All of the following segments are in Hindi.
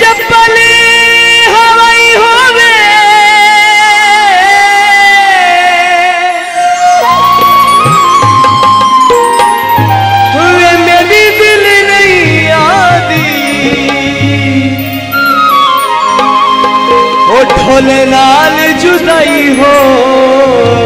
चप्पली हवाई होवे मेरी दिल नहीं आती। ढोले लाल जुदाई हो।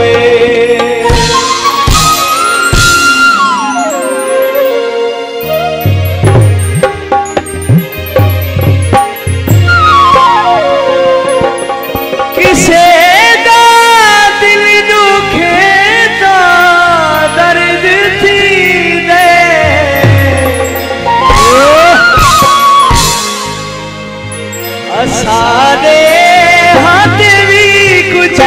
दे हाँ देवी कुछ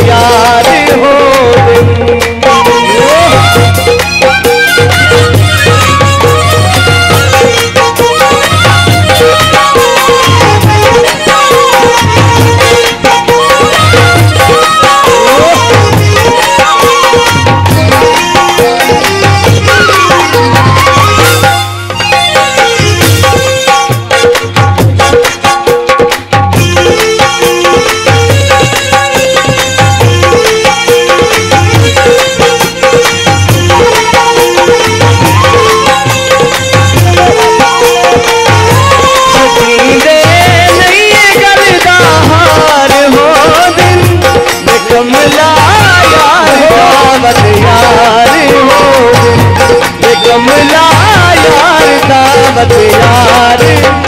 भैया कमला यार का यार